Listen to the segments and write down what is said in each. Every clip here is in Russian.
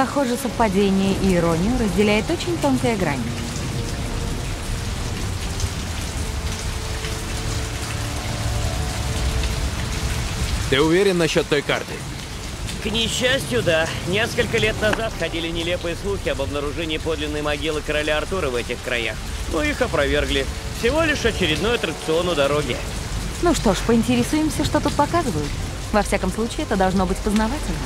Похоже, совпадение и иронию разделяет очень тонкая грань. Ты уверен насчет той карты? К несчастью, да. Несколько лет назад ходили нелепые слухи об обнаружении подлинной могилы короля Артура в этих краях. Но их опровергли. Всего лишь очередной аттракцион у дороги. Ну что ж, поинтересуемся, что тут показывают. Во всяком случае, это должно быть познавательно.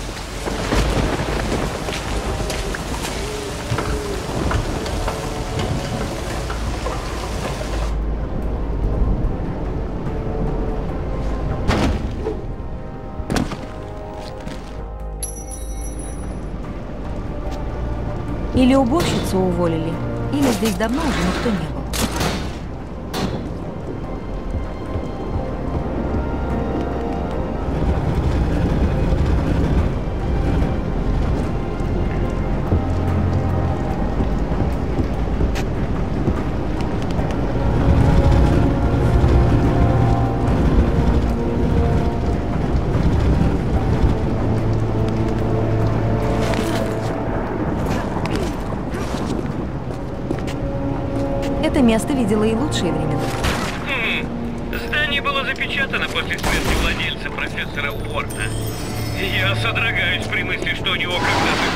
Или уборщицу уволили, или здесь давно уже никто не место видело и лучшие времена. Хм, здание было запечатано после смерти владельца профессора Уорта. Я содрогаюсь при мысли, что у него когда-то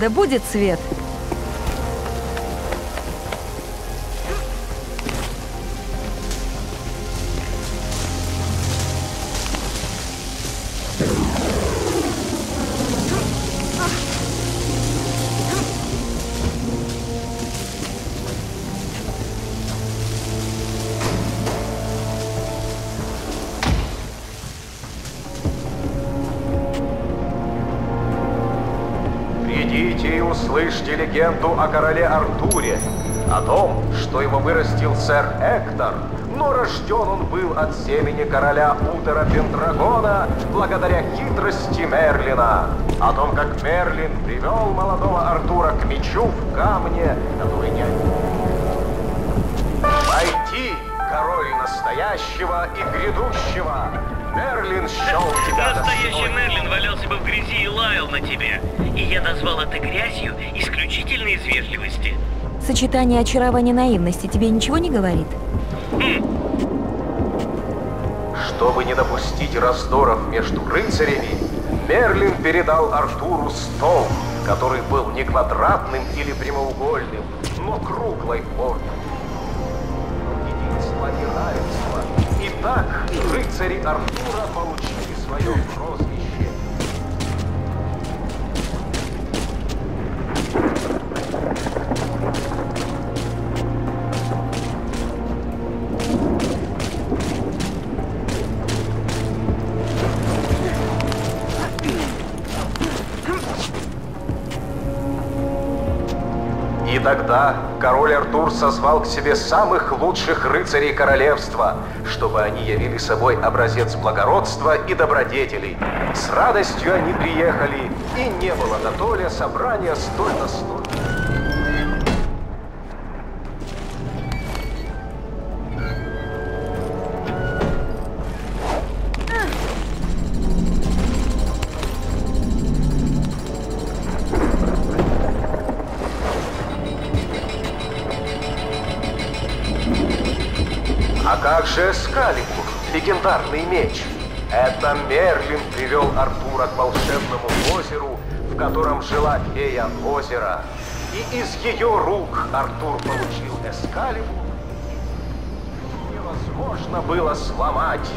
Да будет свет! Легенду о короле Артуре, о том, что его вырастил сэр Эктор, но рожден он был от семени короля Утера Пендрагона благодаря хитрости Мерлина, о том, как Мерлин привел молодого Артура к мечу в камне, который не Войти, король настоящего и грядущего. Мерлин счел тебя Настоящий достойным. Мерлин валялся бы в грязи и лаял на тебя. И я назвал это грязью исключительно из вежливости. Сочетание очарования наивности тебе ничего не говорит? Чтобы не допустить раздоров между рыцарями, Мерлин передал Артуру стол, который был не квадратным или прямоугольным, но круглой формы. Итак, рыцари Артура получили свое прозвище. Тогда король Артур созвал к себе самых лучших рыцарей королевства, чтобы они явили собой образец благородства и добродетелей. С радостью они приехали, и не было на Толе собрания столь достойного. Легендарный меч? Это Мерлин привел Артура к волшебному озеру, в котором жила фея озера. И из ее рук Артур получил Эскалибур. Невозможно было сломать.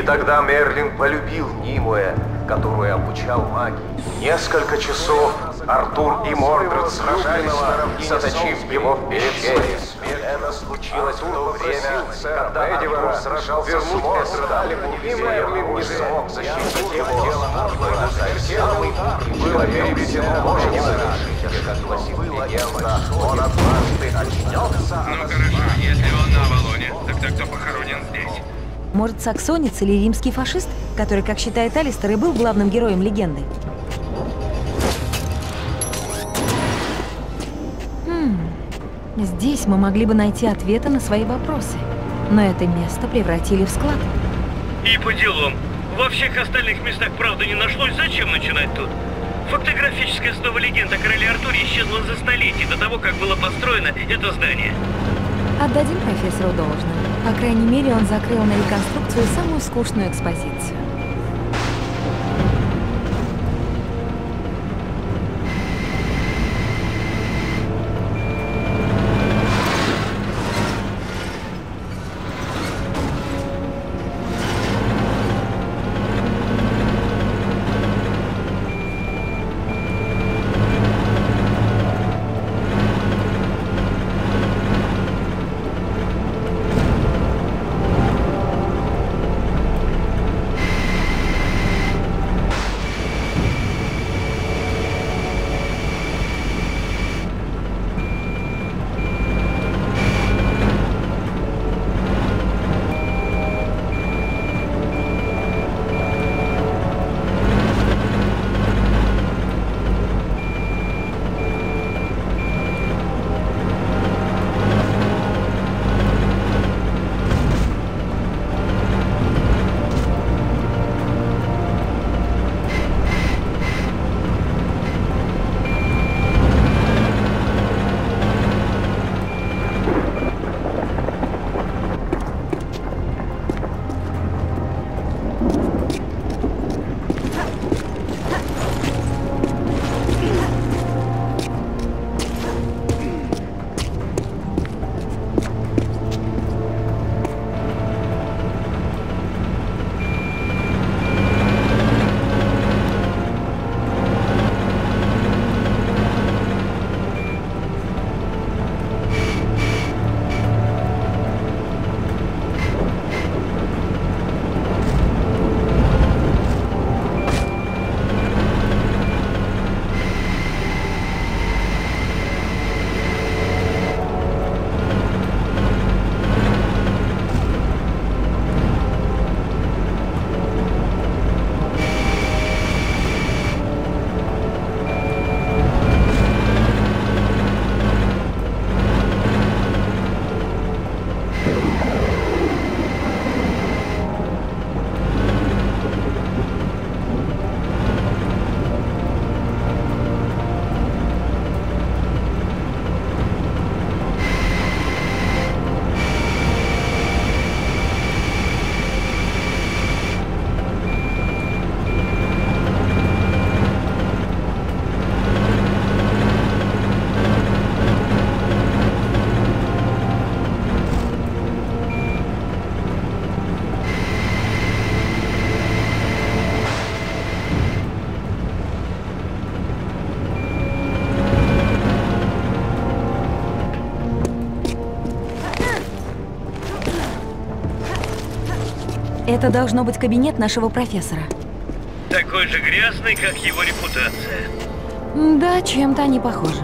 И тогда Мерлин полюбил Нимуэ, которую обучал магии. Несколько часов Артур и Мордред сражались заточив его в пещере. Это случилось в то время, когда Артур сражался с Мордредом, и Мерлин не смог защитить его. Самый было переведено Мордредом, как гласит легенда, он однажды очнется. Ну хорошо, если он на Может, саксонец или римский фашист, который, как считает Алистер, и был главным героем легенды? Хм, Здесь мы могли бы найти ответы на свои вопросы. Но это место превратили в склад. И по делам. Во всех остальных местах правда не нашлось, зачем начинать тут? Фактографическая основа легенд о короле Артуре исчезла за столетие до того, как было построено это здание. Отдадим профессору должное. По крайней мере, он закрыл на реконструкцию самую скучную экспозицию. Это должно быть кабинет нашего профессора. Такой же грязный, как его репутация. Да, чем-то они похожи.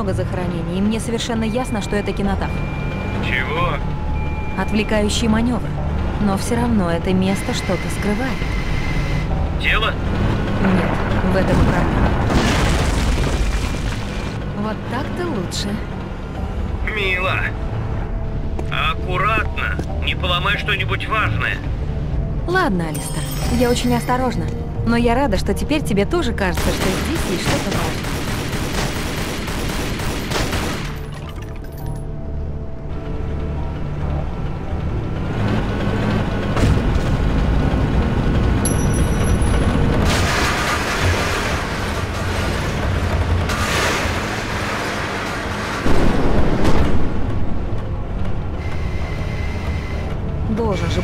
Много захоронений, и мне совершенно ясно, что это кинотав. Чего? Отвлекающий маневр. Но все равно это место что-то скрывает. Тело? Нет, в этом и проблема. Вот так-то лучше. Мило. Аккуратно. Не поломай что-нибудь важное. Ладно, Алистер, я очень осторожна. Но я рада, что теперь тебе тоже кажется, что здесь есть что-то важное.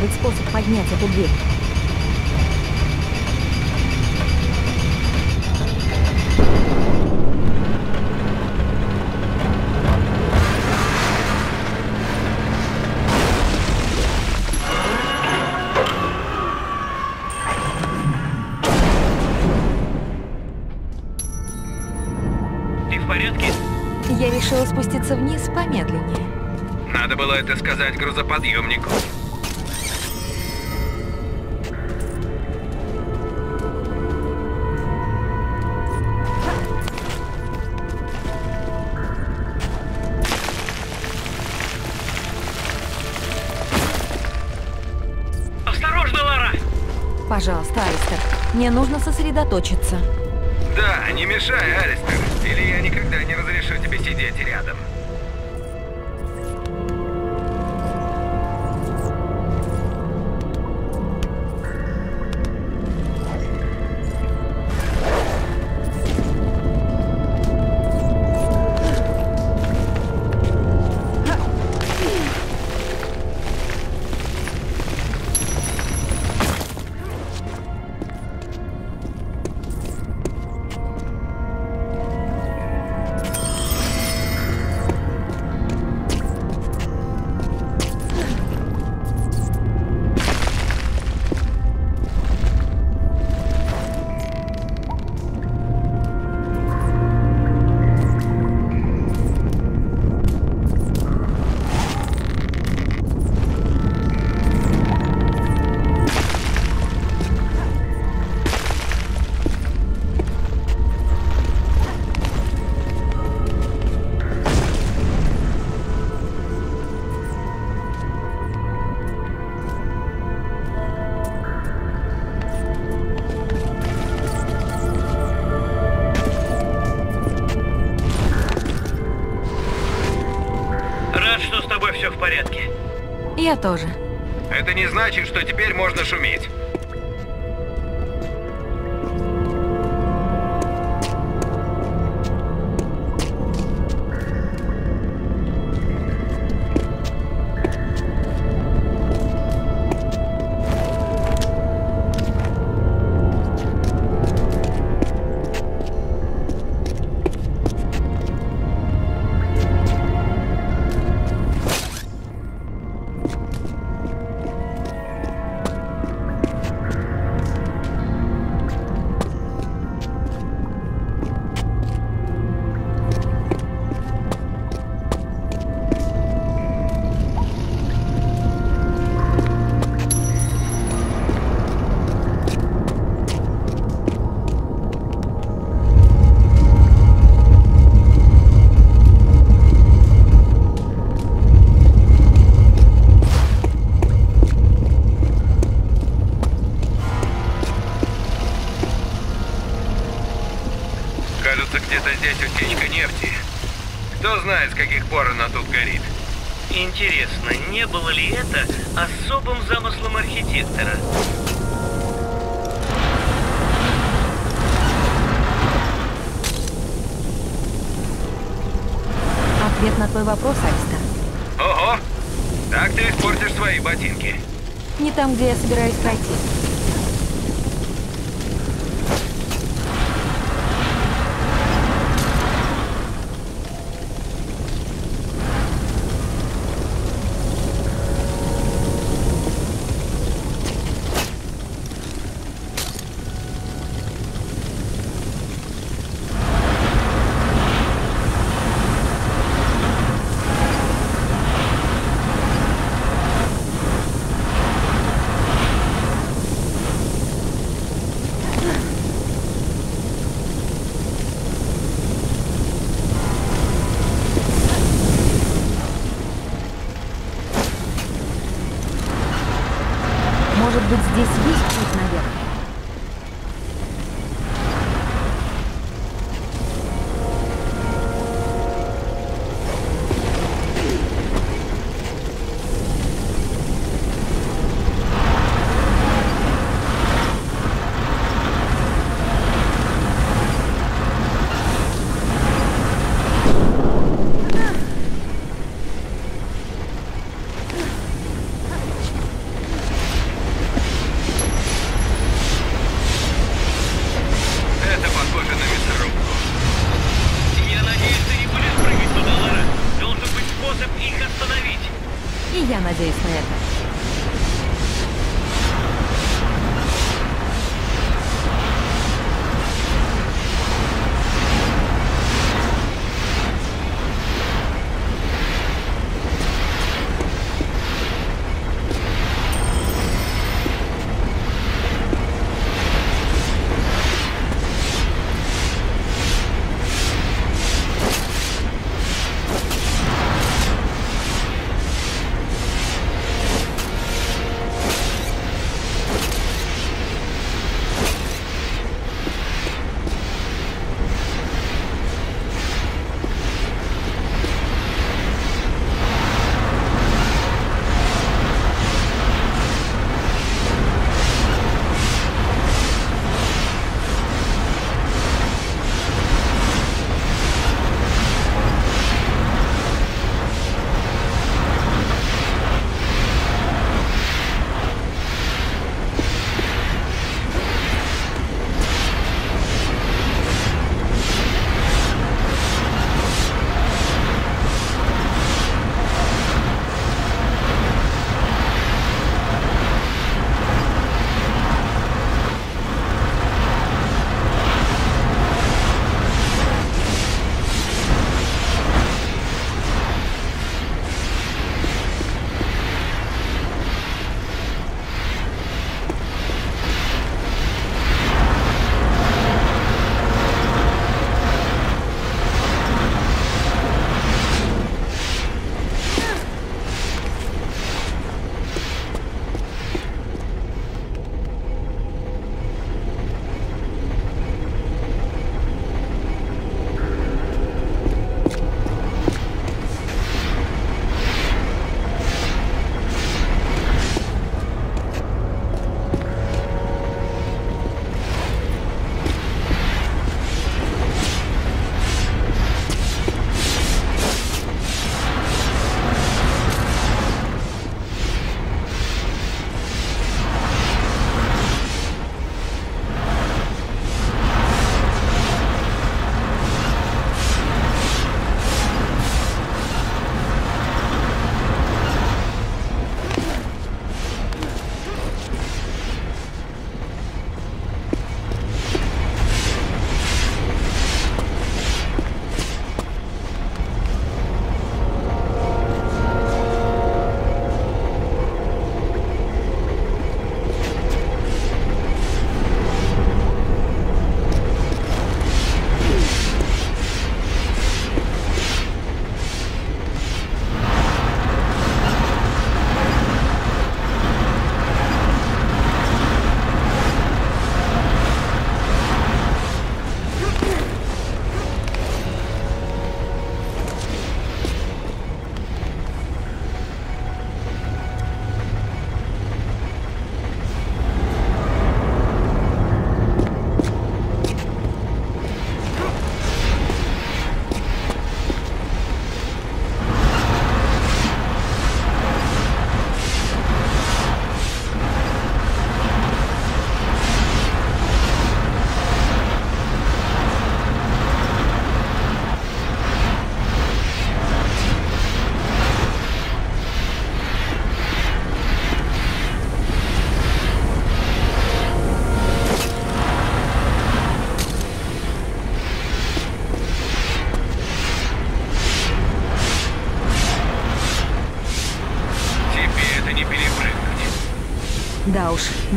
Быть способ поднять эту дверь. Ты в порядке? Я решила спуститься вниз помедленнее. Надо было это сказать грузоподъемнику. Мне нужно сосредоточиться. Да, не мешай, Алистер, или я никогда не разрешу тебе сидеть рядом. Я тоже. Это не значит, что теперь можно шуметь.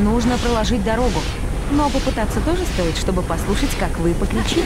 Нужно проложить дорогу. Но попытаться тоже стоит, чтобы послушать, как вы покричите.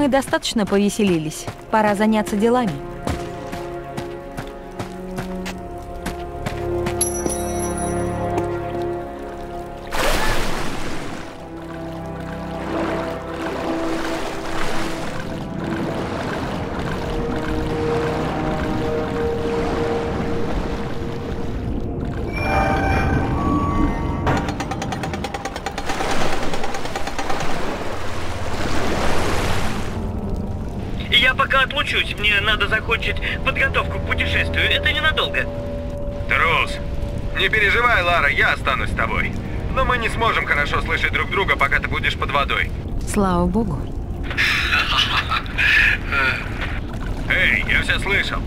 Мы достаточно повеселились. Пора заняться делами. Отлучусь, мне надо закончить подготовку к путешествию. Это ненадолго. Трус. Не переживай, Лара, я останусь с тобой. Но мы не сможем хорошо слышать друг друга, пока ты будешь под водой. Слава богу. Эй, я все слышал.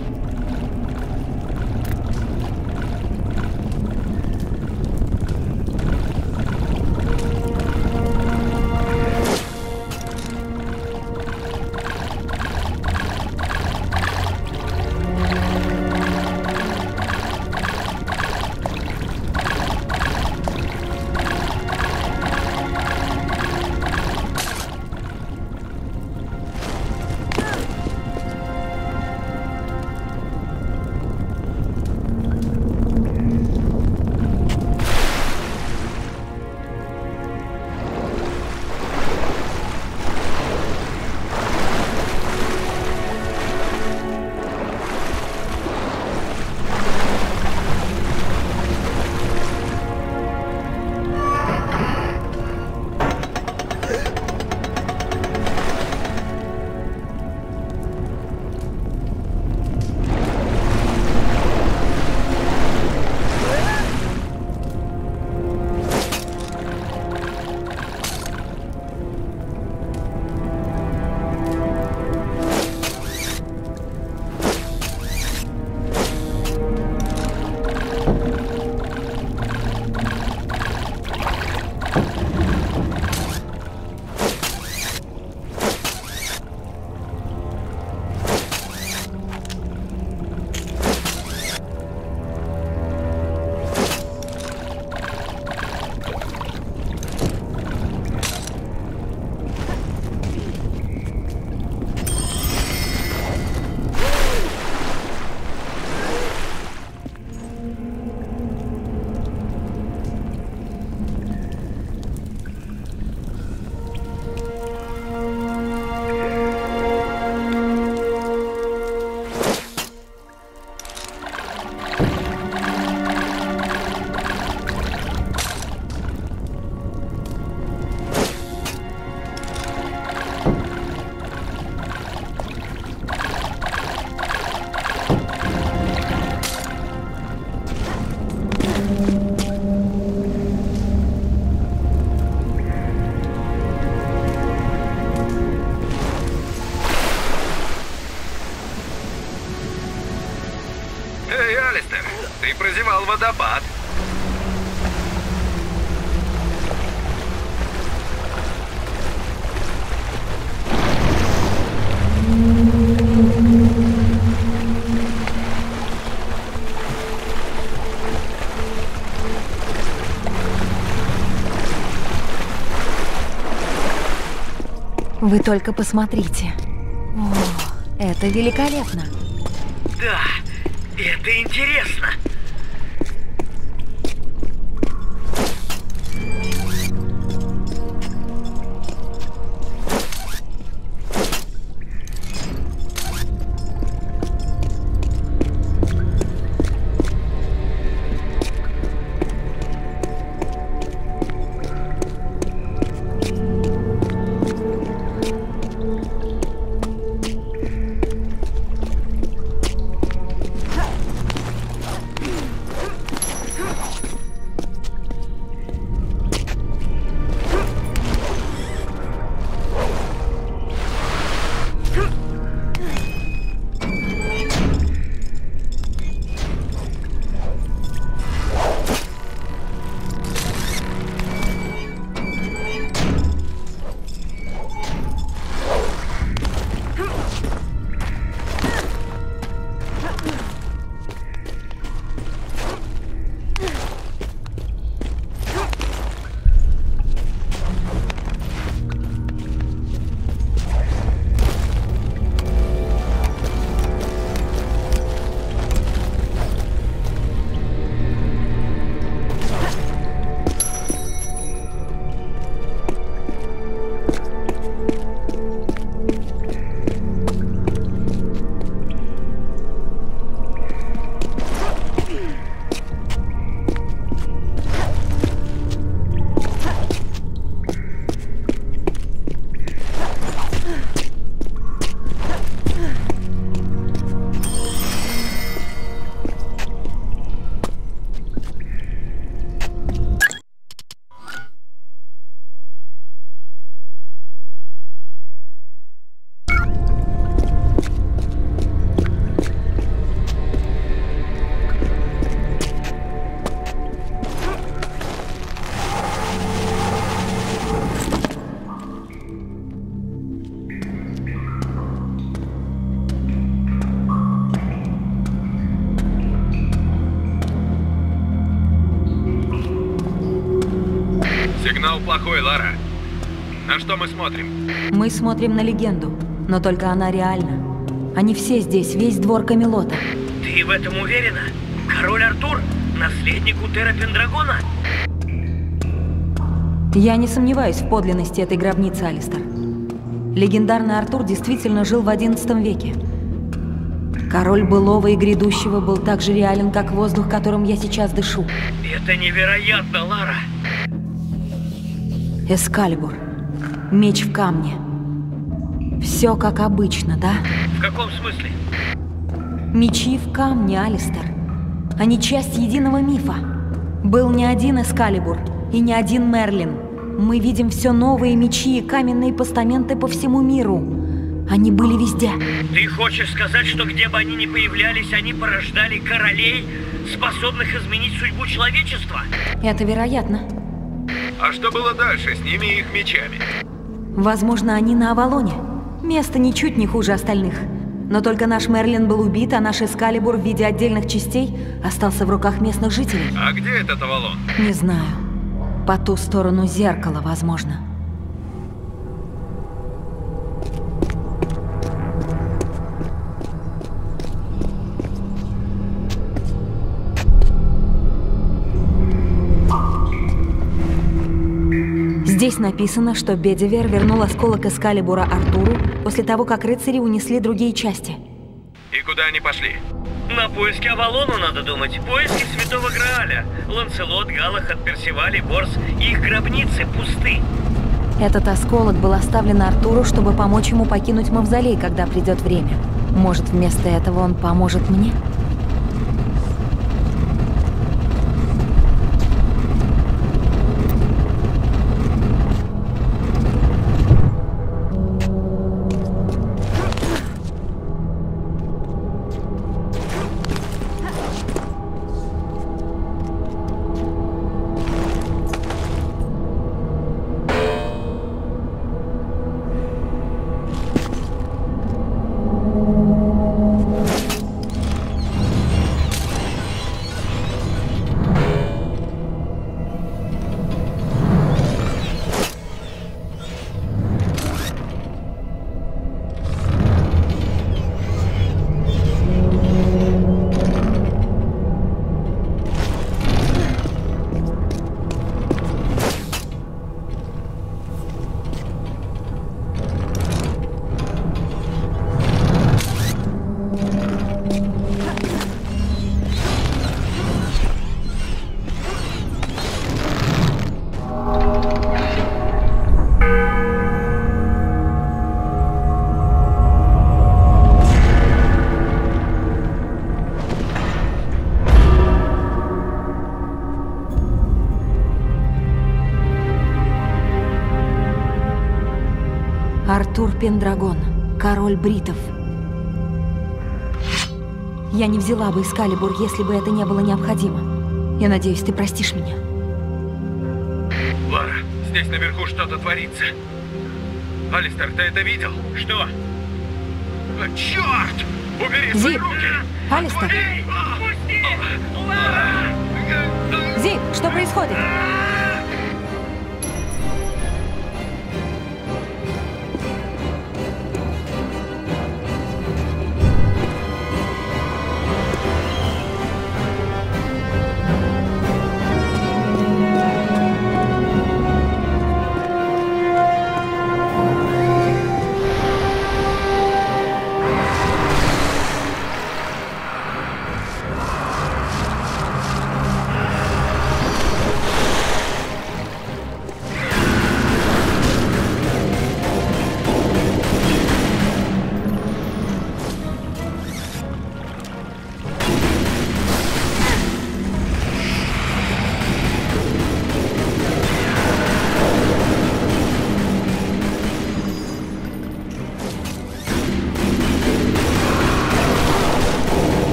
Вы только посмотрите. О, это великолепно. Да, это интересно. Сигнал плохой, Лара. На что мы смотрим? Мы смотрим на легенду, но только она реальна. Они все здесь, весь двор Камелота. Ты в этом уверена? Король Артур? Наследник Утера Пендрагона? Я не сомневаюсь в подлинности этой гробницы, Алистер. Легендарный Артур действительно жил в XI веке. Король былого и грядущего был так же реален, как воздух, которым я сейчас дышу. Это невероятно, Лара. Эскалибур. Меч в камне. Все как обычно, да? В каком смысле? Мечи в камне, Алистер. Они часть единого мифа. Был не один Эскалибур и не один Мерлин. Мы видим все новые мечи и каменные постаменты по всему миру. Они были везде. Ты хочешь сказать, что где бы они ни появлялись, они порождали королей, способных изменить судьбу человечества? Это вероятно. А что было дальше с ними и их мечами? Возможно, они на Авалоне. Место ничуть не хуже остальных. Но только наш Мерлин был убит, а наш Эскалибур в виде отдельных частей остался в руках местных жителей. А где этот Авалон? Не знаю. По ту сторону зеркала, возможно. Здесь написано, что Бедивер вернул осколок Эскалибура Артуру после того, как рыцари унесли другие части. И куда они пошли? На поиски Авалону надо думать. Поиски Святого Грааля. Ланцелот, Галахад, Персиваль и Борс. Их гробницы пусты. Этот осколок был оставлен Артуру, чтобы помочь ему покинуть Мавзолей, когда придет время. Может, вместо этого он поможет мне? Пендрагон, король бритов. Я не взяла бы Эскалибур, если бы это не было необходимо. Я надеюсь, ты простишь меня. Лара, здесь наверху что-то творится. Алистер, ты это видел? Что? А, черт! Убери Зип! руки! Алистер! Лара! Зип, что происходит?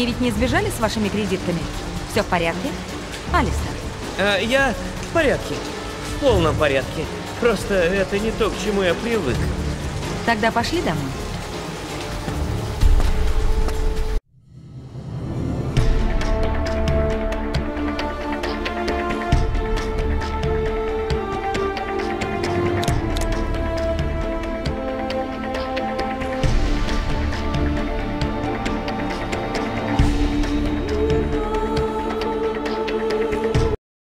Они ведь не сбежали с вашими кредитками? Все в порядке? Алистер, А, я в порядке. В полном порядке. Просто это не то, к чему я привык. тогда пошли домой.